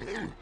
Hmm.